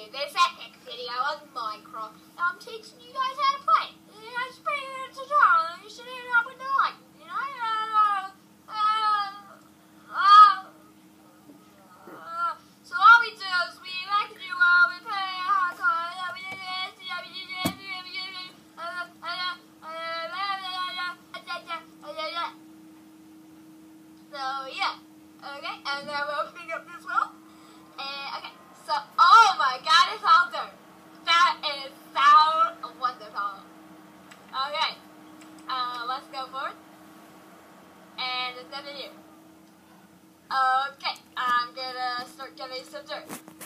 you this epic video on Minecraft. I'm teaching you guys how to play. It's pretty good tutorial. You should end up with the like. You know, uh, uh, uh, uh, so what we do is we like to do while we play a hard time. We do this, we do this, we do this. So yeah. Gonna do? Okay, I'm gonna start getting some dirt.